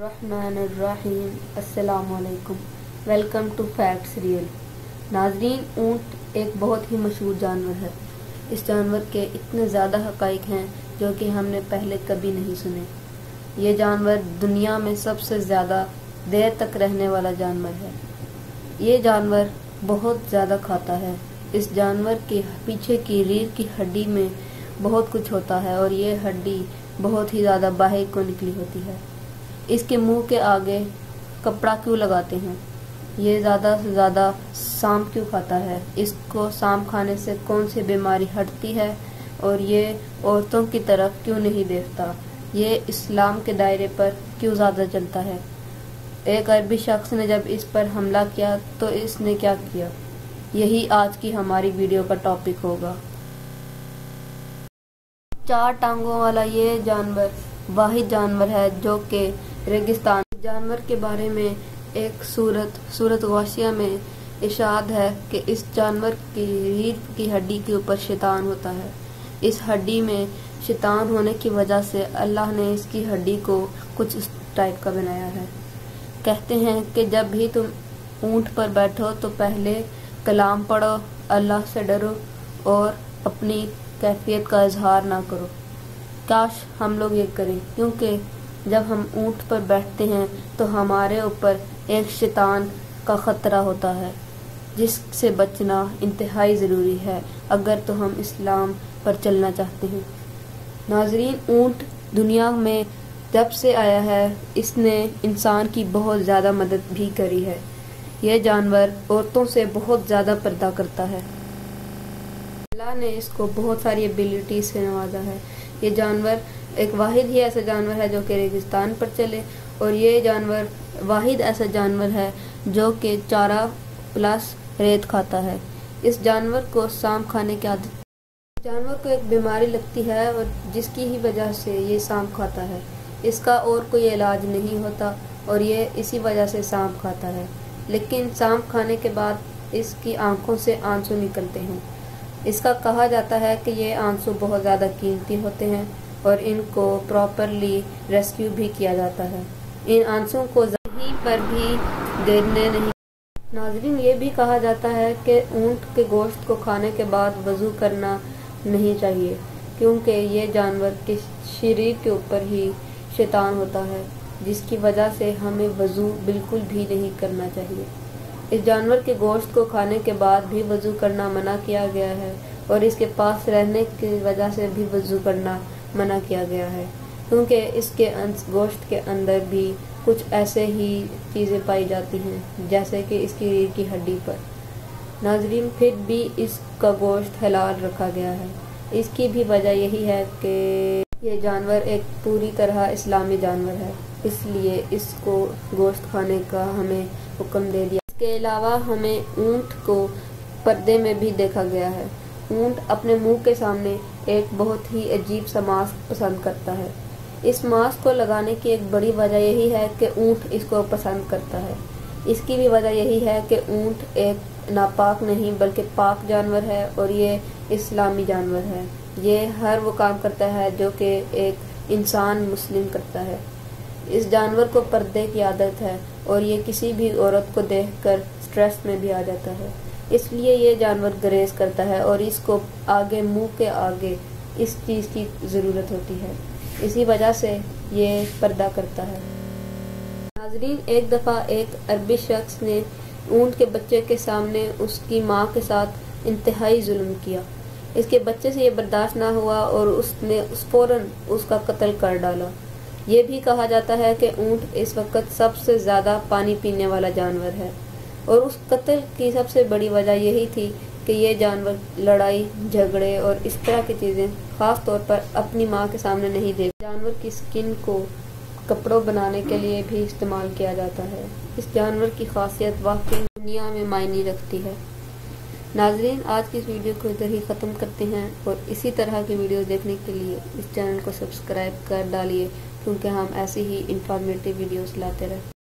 अस्सलाम welcome to facts real नाजरीन, ऊँट एक बहुत ही मशहूर जानवर है। इस जानवर के इतने ज़्यादा हकाइक हैं जो कि हमने पहले कभी नहीं सुने। ये जानवर दुनिया में सबसे ज़्यादा देर तक रहने वाला जानवर है। ये जानवर बहुत ज़्यादा खाता है। इस जानवर के पीछे की रीढ़ की हड्डी में बहुत कुछ होता है और ये हड्डी बहुत ही ज़्यादा बाहर को निकली होती है। इसके मुँह के आगे कपड़ा क्यों लगाते हैं? ये ज़्यादा से ज़्यादा शाम क्यों खाता है? इसको शाम खाने से कौन सी बीमारी हटती है? और ये औरतों की तरफ़ क्यों नहीं देखता? ये इस्लाम के दायरे पर क्यों ज़्यादा चलता है? एक अरबी शख्स ने जब इस पर हमला किया तो इसने क्या किया? यही आज की हमारी वीडियो का टॉपिक होगा। चार टांगों वाला ये जानवर, वाहिद जानवर है, जो कि रेगिस्तान जानवर के बारे में एक सूरत सूरत वाशिया में इशाद है कि इस जानवर की रीढ़ की हड्डी के ऊपर शैतान होता है। इस हड्डी में शैतान होने की वजह से अल्लाह ने इसकी हड्डी को कुछ इस टाइप का बनाया है। कहते हैं कि जब भी तुम ऊँट पर बैठो तो पहले कलाम पढ़ो, अल्लाह से डरो और अपनी कैफियत का इजहार ना करो। काश हम लोग ये करें, क्योंकि जब हम ऊँट पर बैठते हैं तो हमारे ऊपर एक शैतान का ख़तरा होता है, जिससे बचना इंतहाई ज़रूरी है, अगर तो हम इस्लाम पर चलना चाहते हैं। नाजरीन, ऊँट दुनिया में जब से आया है, इसने इंसान की बहुत ज़्यादा मदद भी करी है। यह जानवर औरतों से बहुत ज़्यादा पर्दा करता है। अल्लाह ने इसको बहुत सारी एबिलिटीज से नवाजा है। ये जानवर एक वाहिद ही ऐसा जानवर है जो कि रेगिस्तान पर चले और ये जानवर वाहिद ऐसा जानवर है जो कि चारा प्लस रेत खाता है। इस जानवर को शाम खाने की आदत जानवर को एक बीमारी लगती है और जिसकी ही वजह से ये शाम खाता है। इसका और कोई इलाज नहीं होता और ये इसी वजह से सांप खाता है। लेकिन सांप खाने के बाद इसकी आँखों से आँसू निकलते हैं। इसका कहा जाता है कि ये आँसू बहुत ज़्यादा कीमती होते हैं और इनको प्रॉपरली रेस्क्यू भी किया जाता है। इन आंसुओं को जहीं पर भी गिरने नहीं। नाजरीन, ये भी कहा जाता है कि ऊँट के गोश्त को खाने के बाद वज़ू करना नहीं चाहिए, क्योंकि ये जानवर के शरीर के ऊपर ही शैतान होता है, जिसकी वजह से हमें वज़ू बिल्कुल भी नहीं करना चाहिए। इस जानवर के गोश्त को खाने के बाद भी वज़ू करना मना किया गया है और इसके पास रहने की वजह से भी वज़ू करना मना किया गया है। क्योंकि इसके गोश्त के अंदर भी कुछ ऐसे ही चीज़ें पाई जाती हैं, जैसे कि इसकी रीढ़ की हड्डी पर। नाजरीन, फिर भी इसका गोश्त हलाल रखा गया है। इसकी भी वजह यही है कि ये जानवर एक पूरी तरह इस्लामी जानवर है, इसलिए इसको गोश्त खाने का हमें हुक्म दे दिया इसके अलावा हमें ऊँट को पर्दे में भी देखा गया है। ऊँट अपने मुँह के सामने एक बहुत ही अजीब सा मास्क पसंद करता है। इस मास्क को लगाने की एक बड़ी वजह यही है कि ऊँट इसको पसंद करता है। इसकी भी वजह यही है कि ऊँट एक नापाक नहीं, बल्कि पाक जानवर है और ये इस्लामी जानवर है। ये हर वो काम करता है जो कि एक इंसान मुस्लिम करता है। इस जानवर को पर्दे की आदत है और ये किसी भी औरत को देखकर स्ट्रेस में भी आ जाता है। इसलिए ये जानवर ग्रेज करता है और इसको आगे, मुँह के आगे इस चीज़ की ज़रूरत होती है। इसी वजह से ये पर्दा करता है। नाजरीन, एक दफ़ा एक अरबी शख्स ने ऊँट के बच्चे के सामने उसकी माँ के साथ इंतहाई जुल्म किया। इसके बच्चे से ये बर्दाश्त ना हुआ और उसने उस फ़ौरन उसका कत्ल कर डाला। ये भी कहा जाता है कि ऊँट इस वक्त सबसे ज़्यादा पानी पीने वाला जानवर है। और उस कत्ल की सबसे बड़ी वजह यही थी कि ये जानवर लड़ाई, झगड़े और इस तरह की चीज़ें ख़ास तौर पर अपनी माँ के सामने नहीं दे जानवर की स्किन को कपड़ों बनाने के लिए भी इस्तेमाल किया जाता है। इस जानवर की खासियत वाकई दुनिया में मायने रखती है। नाजरीन, आज की इस वीडियो को इधर ही ख़त्म करते हैं और इसी तरह की वीडियो देखने के लिए इस चैनल को सब्सक्राइब कर डालिए। क्योंकि हम ऐसी ही इंफॉर्मेटिव वीडियोस लाते रहते